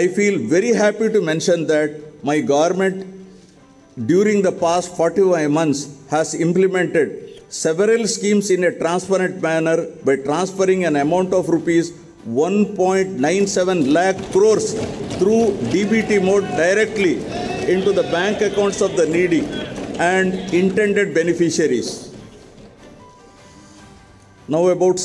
I feel very happy to mention that my government during the past 45 months has implemented several schemes in a transparent manner by transferring an amount of rupees 1.97 lakh crores through DBT mode directly into the bank accounts of the needy and intended beneficiaries. Now about